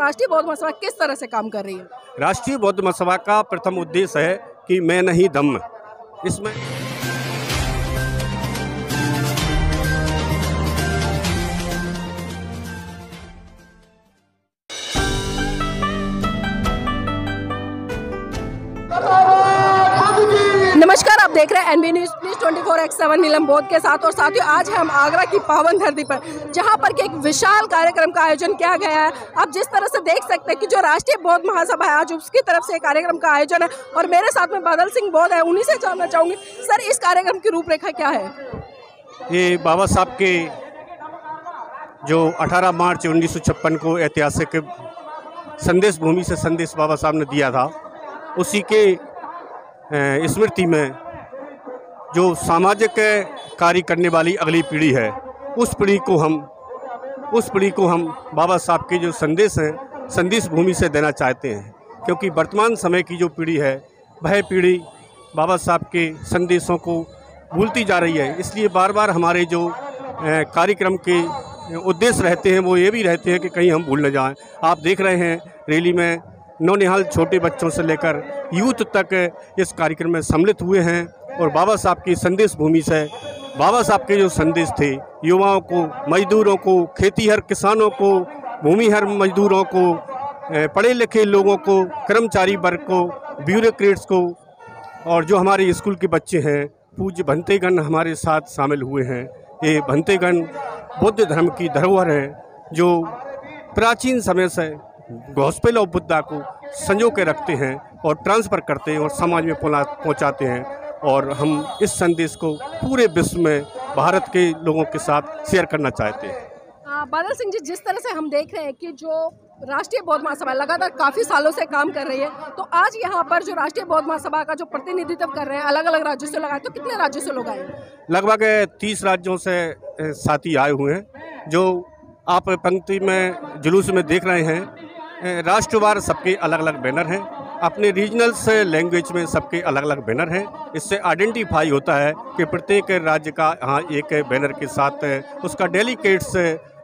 राष्ट्रीय बौद्ध महासभा किस तरह से काम कर रही है? राष्ट्रीय बौद्ध महासभा का प्रथम उद्देश्य है कि मैं नहीं दम। इसमें देख रहे हैं NB news twenty four X seven Neelam Bodh के साथ। और साथियों, आज हम आगरा की पावन धरती पर, जहाँ पर कि एक विशाल कार्यक्रम का आयोजन किया गया है। आप जिस तरह से देख सकते हैं कि जो राष्ट्रीय बौद्ध महासभा है, आज उसकी तरफ़ से कार्यक्रम का आयोजन है। और मेरे साथ में बादल सिंह बौद्ध है, उन्हीं से जानना चाहूँगी, सर, इस कार्यक्रम की रूपरेखा क्या है? ये बाबा साहब के जो 18 मार्च 1956 को ऐतिहासिक संदेश भूमि से संदेश बाबा साहब ने दिया था, उसी के स्मृति में जो सामाजिक कार्य करने वाली अगली पीढ़ी है, उस पीढ़ी को हम, उस पीढ़ी को हम बाबा साहब के जो संदेश हैं, संदेश भूमि से देना चाहते हैं। क्योंकि वर्तमान समय की जो पीढ़ी है, वह पीढ़ी बाबा साहब के संदेशों को भूलती जा रही है। इसलिए बार बार हमारे जो कार्यक्रम के उद्देश्य रहते हैं, वो ये भी रहते हैं कि कहीं हम भूल न जाएँ। आप देख रहे हैं, रैली में नौनिहाल छोटे बच्चों से लेकर यूथ तक इस कार्यक्रम में सम्मिलित हुए हैं। और बाबा साहब की संदेश भूमि से, बाबा साहब के जो संदेश थे, युवाओं को, मजदूरों को, खेतीहर किसानों को, भूमिहर मजदूरों को पढ़े लिखे लोगों को, कर्मचारी वर्ग को, ब्यूरोक्रेट्स को, और जो हमारे स्कूल के बच्चे हैं, पूज्य भंतेगण हमारे साथ शामिल हुए हैं। ये भंतेगण बुद्ध धर्म की धरोहर है, जो प्राचीन समय से गॉस्पेल ऑफ़ बुद्धा को संजो के रखते हैं और ट्रांसफ़र करते हैं और समाज में पहुंचा- पहुंचाते हैं। और हम इस संदेश को पूरे विश्व में भारत के लोगों के साथ शेयर करना चाहते हैं। बादल सिंह जी जिस तरह से हम देख रहे हैं कि जो राष्ट्रीय बौद्ध महासभा लगातार काफ़ी सालों से काम कर रही है तो आज यहाँ पर जो राष्ट्रीय बौद्ध महासभा का जो प्रतिनिधित्व कर रहे हैं अलग अलग राज्यों से लोग आए तो कितने राज्यों से लोग आए? लगभग तीस राज्यों से साथी आए हुए हैं जो आप पंक्ति में जुलूस में देख रहे हैं। राष्ट्रवार सबके अलग अलग बैनर हैं। अपने रीजनल से लैंग्वेज में सबके अलग अलग बैनर हैं। इससे आइडेंटिफाई होता है कि प्रत्येक राज्य का यहाँ एक बैनर के साथ, उसका डेलीकेट्स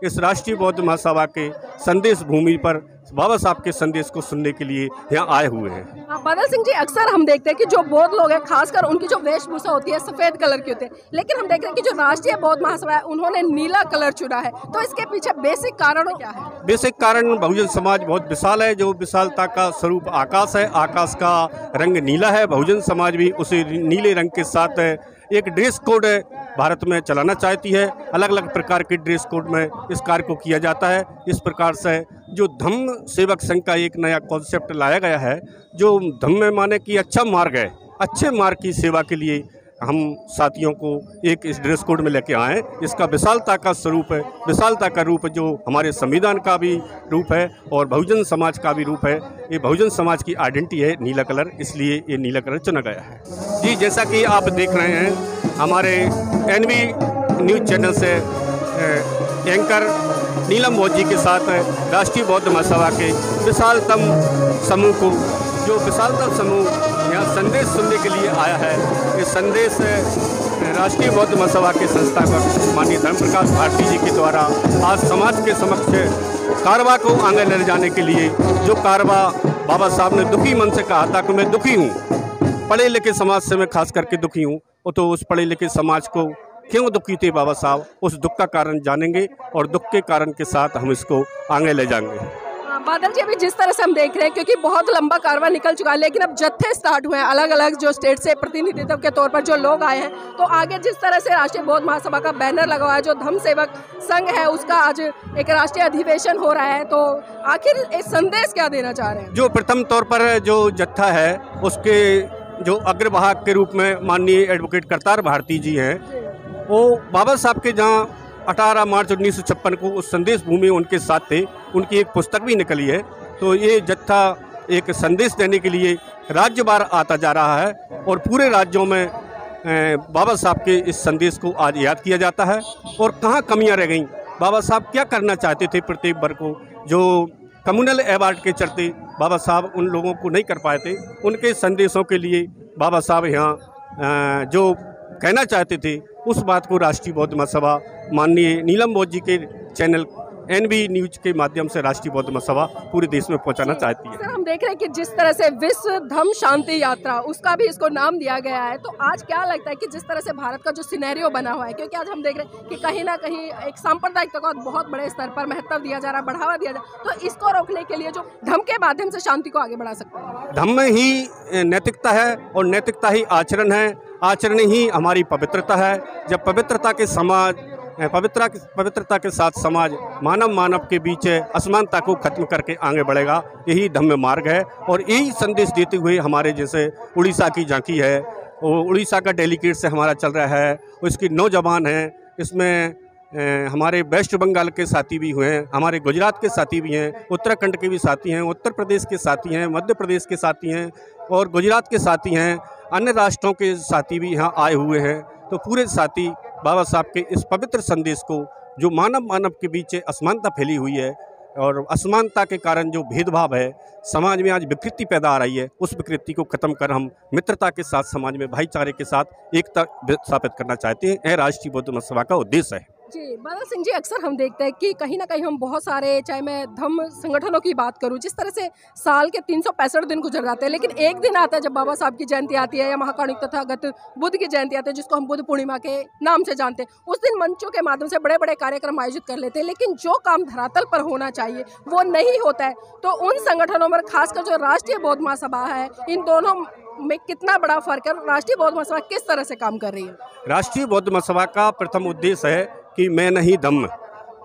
इस राष्ट्रीय बौद्ध महासभा के संदेश भूमि पर बाबा साहब के संदेश को सुनने के लिए यहाँ आए हुए हैं। हाँ, बादल सिंह जी अक्सर हम देखते हैं कि जो बौद्ध लोग हैं खासकर उनकी जो वेशभूषा होती है सफ़ेद कलर की होती है। लेकिन हम देख रहे हैं कि जो राष्ट्रीय बौद्ध महासभा है उन्होंने नीला कलर चुना है। तो इसके पीछे बेसिक कारण क्या है? बेसिक कारण बहुजन समाज बहुत विशाल है जो विशालता का स्वरूप आकाश है। आकाश का रंग नीला है बहुजन समाज भी उसी नीले रंग के साथ एक ड्रेस कोड भारत में चलाना चाहती है। अलग अलग प्रकार के ड्रेस कोड में इस कार्य को किया जाता है। इस प्रकार से जो धम्म सेवक संघ का एक नया कॉन्सेप्ट लाया गया है, जो धम्म माने कि अच्छा मार्ग है, अच्छे मार्ग की सेवा के लिए हम साथियों को एक इस ड्रेस कोड में लेके आए इसका विशालता का स्वरूप है। विशालता का रूप जो हमारे संविधान का भी रूप है और बहुजन समाज का भी रूप है। ये बहुजन समाज की आइडेंटिटी है नीला कलर, इसलिए ये नीला कलर चुना गया है। जी, जैसा कि आप देख रहे हैं, हमारे एन न्यूज़ चैनल से एंकर नीलम मोदी के साथ राष्ट्रीय बौद्ध महासभा के विशालतम समूह को जो विशालतम समूह यहाँ संदेश सुनने के लिए आया है ये संदेश राष्ट्रीय बौद्ध महासभा के संस्थापक माननीय धर्म प्रकाश भारती जी के द्वारा आज समाज के समक्ष कारवा को आगे ले जाने के लिए जो कारवा बाबा साहब ने दुखी मन से कहा था कि मैं दुखी हूँ, पढ़े लिखे समाज से मैं खास करके दुखी हूँ, वो तो उस पढ़े लिखे समाज को क्यों दुखी थे बाबा साहब, उस दुख का कारण जानेंगे और दुख के कारण के साथ हम इसको आगे ले जाएँगे। बादल जी अभी जिस तरह से हम देख रहे हैं क्योंकि बहुत लंबा कारवा निकल चुका है लेकिन अब जत्थे स्टार्ट हुए हैं अलग अलग जो स्टेट से प्रतिनिधित्व के तौर पर जो लोग आए हैं तो आगे जिस तरह से राष्ट्रीय बौद्ध महासभा का बैनर लगा हुआ है जो धम्म सेवक संघ है उसका आज एक राष्ट्रीय अधिवेशन हो रहा है तो आखिर एक संदेश क्या देना चाह रहे हैं? जो प्रथम तौर पर जो जत्था है उसके जो अग्रवाहक के रूप में माननीय एडवोकेट करतार भारती जी हैं वो बाबा साहब के जहाँ 18 मार्च उन्नीस को उस संदेश भूमि उनके साथ थे। उनकी एक पुस्तक भी निकली है। तो ये जत्था एक संदेश देने के लिए राज्य बार आता जा रहा है और पूरे राज्यों में बाबा साहब के इस संदेश को आज याद किया जाता है। और कहाँ कमियाँ रह गईं? बाबा साहब क्या करना चाहते थे प्रत्येक वर्ग को? जो कम्युनल अवार्ड के चलते बाबा साहब उन लोगों को नहीं कर पाए थे, उनके संदेशों के लिए बाबा साहब यहाँ जो कहना चाहते थे, उस बात को राष्ट्रीय बौद्ध महासभा माननीय नीलम बोध जी के चैनल एनबी न्यूज़ के माध्यम से राष्ट्रीय बौद्ध महासभा पूरे देश में पहुंचाना चाहती है। सर हम देख रहे हैं कि जिस तरह से विश्व धम शांति यात्रा उसका भी इसको नाम दिया गया है। तो आज क्या लगता है कि जिस तरह से भारत का जो सिनेरियो बना हुआ है क्योंकि आज हम देख रहे हैं कि कहीं ना कहीं एक सांप्रदायिकता को बहुत बड़े स्तर पर महत्व दिया जा रहा है बढ़ावा दिया जा रहा है। तो इसको रोकने के लिए जो धम के माध्यम से शांति को आगे बढ़ा सकते हैं। धम्म ही नैतिकता है और नैतिकता ही आचरण है। आचरण ही हमारी पवित्रता है। जब पवित्रता के समाज पवित्रता पवित्रता के साथ समाज मानव मानव के बीच असमानता को खत्म करके आगे बढ़ेगा। यही धम्म मार्ग है और यही संदेश देते हुए हमारे जैसे उड़ीसा की झांकी है। वो उड़ीसा का डेलीकेट से हमारा चल रहा है। उसकी नौजवान है। इसमें हमारे वेस्ट बंगाल के साथी भी हुए हैं। हमारे गुजरात के साथी भी हैं। उत्तराखंड के भी साथी हैं। उत्तर प्रदेश के साथी हैं। मध्य प्रदेश के साथी हैं। और गुजरात के साथी हैं। अन्य राष्ट्रों के साथी भी यहाँ आए हुए हैं। तो पूरे साथी बाबा साहब के इस पवित्र संदेश को, जो मानव मानव के बीच असमानता फैली हुई है और असमानता के कारण जो भेदभाव है, समाज में आज विकृति पैदा आ रही है, उस विकृति को खत्म कर हम मित्रता के साथ, समाज में भाईचारे के साथ एकता स्थापित करना चाहते हैं। यह राष्ट्रीय बौद्ध महासभा का उद्देश्य है। जी बादल सिंह जी, अक्सर हम देखते हैं कि कहीं ना कहीं हम बहुत सारे, चाहे मैं धम्म संगठनों की बात करूँ, जिस तरह से साल के तीन सौ पैंसठ दिन गुजर जाते हैं, लेकिन एक दिन आता है जब बाबा साहब की जयंती आती है या महाकाणिक तथागत बुद्ध की जयंती आती है, जिसको हम बुद्ध पूर्णिमा के नाम से जानते हैं, उस दिन मंचों के माध्यम से बड़े बड़े कार्यक्रम आयोजित कर लेते हैं, लेकिन जो काम धरातल पर होना चाहिए, वो नहीं होता है। तो उन संगठनों में, खासकर जो राष्ट्रीय बौद्ध महासभा है, इन दोनों में कितना बड़ा फ़र्क है राष्ट्रीय बौद्ध महासभा किस तरह से काम कर रही है? राष्ट्रीय बौद्ध महासभा का प्रथम उद्देश्य है कि मैं नहीं धम्म।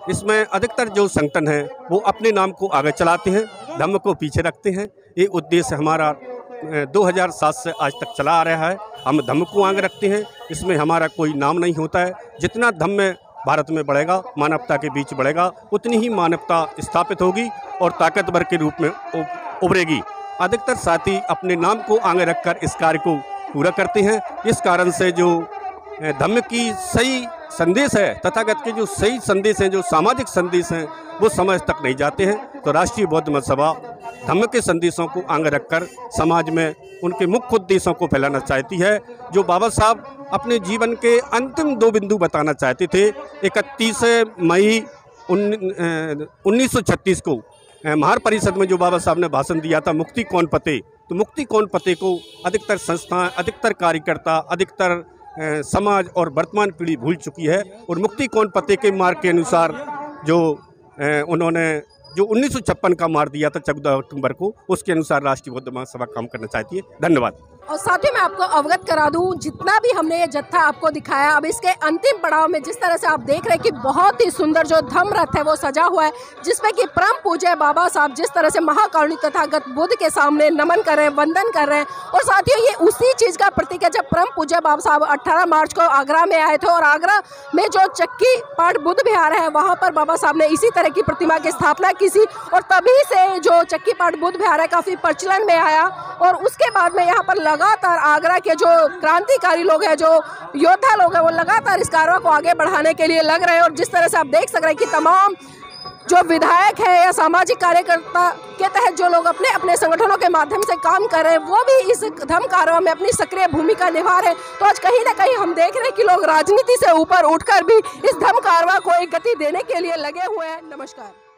इसमें अधिकतर जो संगठन हैं, वो अपने नाम को आगे चलाते हैं, धम्म को पीछे रखते हैं। ये उद्देश्य हमारा 2007 से आज तक चला आ रहा है। हम धम्म को आगे रखते हैं। इसमें हमारा कोई नाम नहीं होता है। जितना धम्म भारत में बढ़ेगा, मानवता के बीच बढ़ेगा, उतनी ही मानवता स्थापित होगी और ताकतवर के रूप में उभरेगी। अधिकतर साथी अपने नाम को आगे रखकर इस कार्य को पूरा करते हैं। इस कारण से जो धम्म की सही संदेश है, तथागत के जो सही संदेश हैं, जो सामाजिक संदेश हैं, वो समाज तक नहीं जाते हैं। तो राष्ट्रीय बौद्ध महासभा धम्म के संदेशों को आगे रखकर समाज में उनके मुख्य उद्देश्यों को फैलाना चाहती है, जो बाबा साहब अपने जीवन के अंतिम दो बिंदु बताना चाहते थे, इकतीस मई उन्नीस सौ छत्तीस को। महार परिषद में जो बाबा साहब ने भाषण दिया था, मुक्ति कौन पते? तो मुक्ति कौन पते को अधिकतर संस्थाएँ अधिकतर कार्यकर्ता, अधिकतर समाज और वर्तमान पीढ़ी भूल चुकी है और मुक्ति कौन पते के मार्ग के अनुसार जो उन्होंने जो उन्नीस सौ छप्पन का मार दिया था चौदह अक्टूबर को, उसके अनुसार राष्ट्रीय बौद्ध महासभा काम करना चाहती है। धन्यवाद। और साथ ही मैं आपको अवगत करा दूँ, जितना भी हमने ये जत्था आपको दिखाया, अब इसके अंतिम पड़ाव में जिस तरह से आप देख रहे हैं कि बहुत ही सुंदर जो धम रथ है वो सजा हुआ है, जिसमें कि परम पूज्य बाबा साहब जिस तरह से महाकारुणी तथागत बुद्ध के सामने नमन कर रहे हैं, वंदन कर रहे हैं, और साथ ही ये उसी चीज़ का प्रतीक है जब परम पूज्य बाबा साहब अट्ठारह मार्च को आगरा में आए थे, और आगरा में जो चक्की पाठ बुद्ध बिहार है, वहाँ पर बाबा साहब ने इसी तरह की प्रतिमा की स्थापना की थी, और तभी से जो चक्की पाठ बुद्ध बिहार है, काफ़ी प्रचलन में आया और उसके बाद में यहाँ पर लगातार आगरा के जो क्रांतिकारी लोग हैं, जो योद्धा लोग हैं, वो लगातार इस कार्रवाई को आगे बढ़ाने के लिए लग रहे हैं। और जिस तरह से आप देख सक रहे हैं कि तमाम जो विधायक है या सामाजिक कार्यकर्ता के तहत जो लोग अपने अपने संगठनों के माध्यम से काम कर रहे हैं, वो भी इस धम कार्रवाई में अपनी सक्रिय भूमिका निभा रहे हैं। तो आज कहीं ना कहीं हम देख रहे हैं कि लोग राजनीति से ऊपर उठकर भी इस धम कार्रवाई को एक गति देने के लिए लगे हुए हैं। नमस्कार।